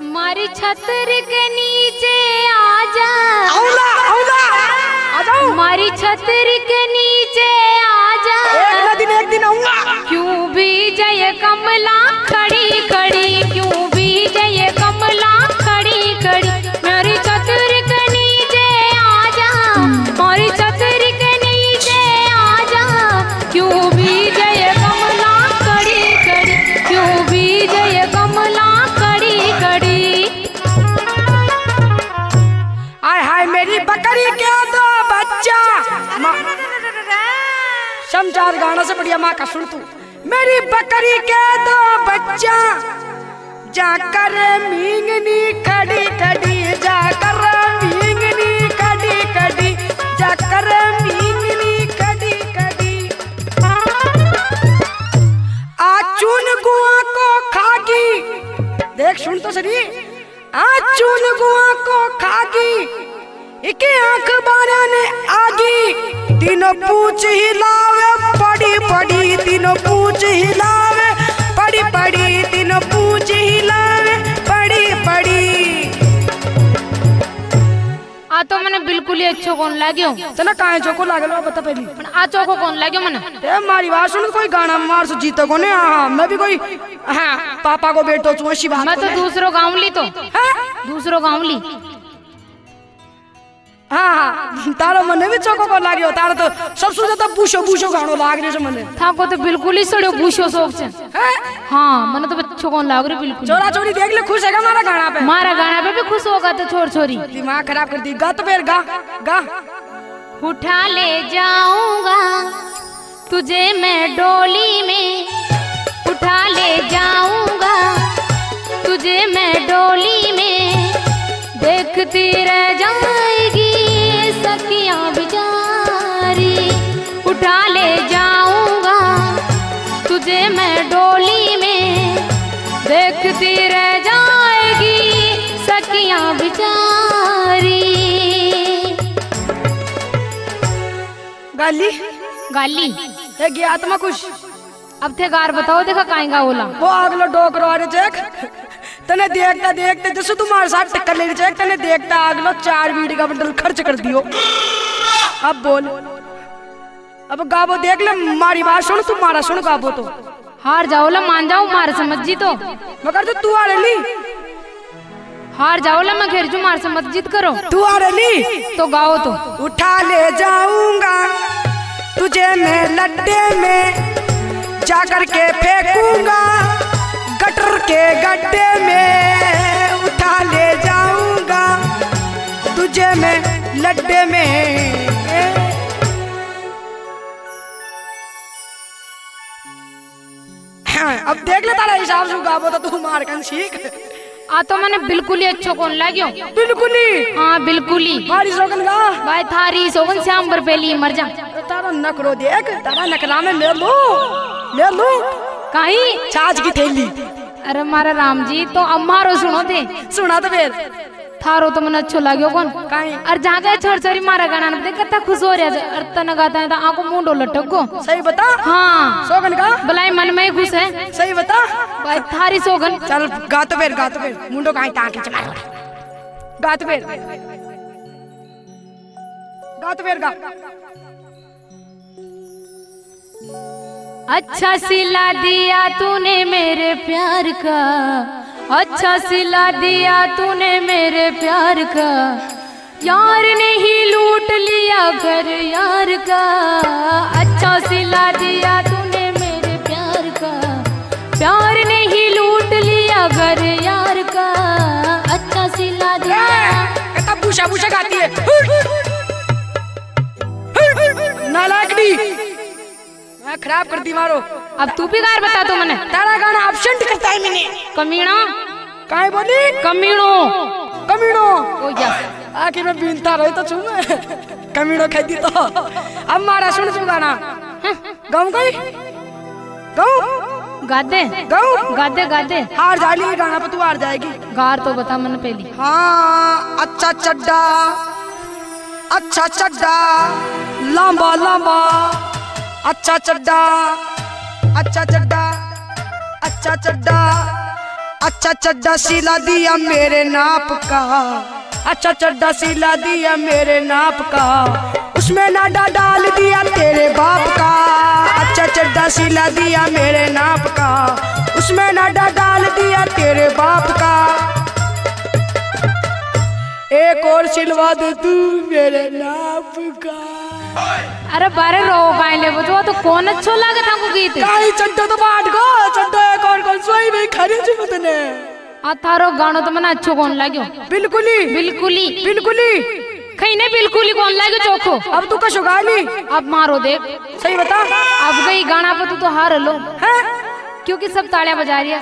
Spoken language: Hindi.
मारी छतर के नीचे आजा औला औला आ जाओ मारी छतर के नीचे आजा एक ना दिन एक दिन आऊँगा क्यों भी जय कमला समाचार गाना से बढ़िया माँ का सुन तू। मेरी बकरी के दो बच्चा, जाकर मींगनी खड़ी खड़ी, जाकर मींगनी खड़ी खड़ी, जाकर मींगनी खड़ी खड़ी। आ चुन गुआ को खागी, देख सुन तो सही आ चुन गुआ को खागी, इके आँख बारा ने आगी तीनों पूछ हिलावे पड़ी पड़ी तीनों पूछ हिलावे पड़ी पड़ी तीनों पूछ हिलावे पड़ी पड़ी। आ तो मैंने बिल्कुल ही अच्छो कौन लाग्यो। चला काहे चोको लागल बता पहली। पण आ चोको कौन लाग्यो मने? ते मारी बात सुन कोई गाना मार सु जीतो को ने हाँ मैं भी कोई हाँ पापा को बेटो चू ऐसी बात मैं तो दूसरो गाँव ली तो। हाँ? दूसरो गाँव ली। हाँ तारो मने भी चोको को लाग्यो तारो तो सबसे ज़्यादा बूशो बूशो गानो लाग रहे मने। था को तो बिल्कुल ही सड़ो बूशो शौक से हैं? हाँ मैंने तो अच्छो कौन लाग रही बिल्कुल। चोरा चोरी देख ले खुश है हमारा गाना पे? मारा गाना पे भी खुश होगा तो छोर छोरी। दिमाग खराब कर दी गा तो फिर गा गा। उठा ले जाऊँगा तुझे मैं डोली में। उठा ले जाऊँगा तुझे मैं डोली में। देखती रह जाएगी उठा ले जाऊँगा। तुझे मैं डोली में देखती रह जाएगी सखियाँ बिचारी। गाली? गाली? ये गया आत्मा कुछ अब थे गार बताओ देखा काएगा बोला। वो अगलो डोकरो अरे चेक। तने देखता देखते जैसे तुम्हारे साथ टक्कर ले चेक तने देखता अगलो चार बीड़ी का बंडल खर्च कर दियो। अब बोल। अब गाबो देख ले मारी बात सुन तुम्हारा सुन गाबो तो। हार जाओ ला मान जाओ मार समझ जी तो। मगर तो तू आ रही हार जाओ ला मैं घेर जू मार समझ जीत करो। तू आ रही तो गाओ तो। उठा ले जाऊँगा तुझे मैं लड्डे में जाकर के फेंकूँगा। गटर के गड्ढे में उठा ले अब देख ले तारा हिसाब से गाबो तो तू मार कन सीख। आ तो मैंने बिल्कुल ही अच्छो कौन लाग्यो बिल्कुल ही? हाँ बिल्कुल ही। मारी सोगन गा। भाई थारी सोगन श्याम पर पहली मर जा। तारा नखरो देख तारा नखरा में ले लो ले लो। काही? छाछ की थैली। अरे मारा राम जी तो अम्मा रो सुनो थे सुना तो फिर। थारो तो मैंने अच्छो लाग्यो कौन? काई? और जहाँ गए छोर छोरी मारा गाना देख कितना खुश हो रहा है। और तना गाता है तो आँखों मुंडो लटक गो सही बता? हाँ। सोगन का? भलाई मन में खुश है। सही बता? भाई थारी सोगन चल गा तो फिर गा तो फिर। मुंडो कहीं टांके चला। गा तो फिर। गा तो फिर गा। अच्छा सिला दिया तूने मेरे प्यार का। अच्छा सिला दिया तूने मेरे प्यार का। यार ने ही लूट लिया घर यार का। अच्छा सिला दिया तूने मेरे प्यार का। प्यार ने ही लूट लिया घर यार का। अच्छा सिला दिया। पूछा पूछा गाती है। नालायकड़ी खराब कर दी, मारो। अब तू भी गार बता दो मैंने। तारा गाना एब्सेंट करता है मैंने। कमीना काहे बोली? कमीनो कमीनो ओ यस। आखिर में बीनता रही तो छू मैं। कमीनो खेती तो। अब मारा सुन तू गाना। गाऊं गई गाऊं? गादे गाऊं? गादे गादे हार जाएगी गाना पे तू हार जाएगी। गार तो बता मैंने पहली। हाँ अच्छा चड्डा। अच्छा चड्डा। लंबा लंबा। अच्छा चड्डा। अच्छा चड्डा अच्छा चड्डा अच्छा चड्डा सिला दिया मेरे नाप का। अच्छा चड्डा सिला दिया मेरे नाप का। उसमें नाडा डाल दिया तेरे बाप का। अच्छा चड्डा सिला दिया मेरे नाप का। उसमें नाडा डाल दिया तेरे बाप का। एक और सिलवा दे तू मेरे नाप का। अरे बारे रो काहे ले वो तो कौन अच्छो लागे था को गीत? काई चड्डा तो बाट गो चड्डा एक और कौन सोई भाई खरी छी मतने आ थारो गानो तो मने अच्छो कौन लाग्यो। बिल्कुल। ही बिल्कुल। ही बिल्कुल। ही खई ने बिल्कुल ही कौन लाग्यो चोखो? अब तू कशो गाली अब मारो देख सही बता। अब गई गाना पे तू तो हार लो। हैं? क्योंकि सब तालियाँ बजा रही है।